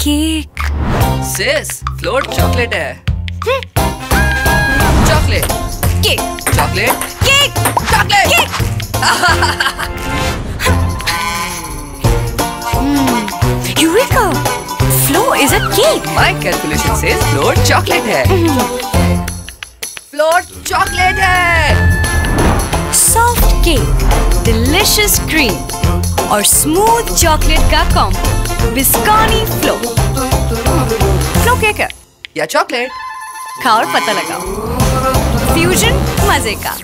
Cake सिस float chocolate है. Chocolate cake chocolate cake chocolate cake eureka flow is a cake my calculation says float chocolate है. Float chocolate है. Soft cake delicious cream और smooth chocolate का combo Bisconni flow flow केकर या chocolate खाओ और पता लगाओ फ्यूजन मज़े का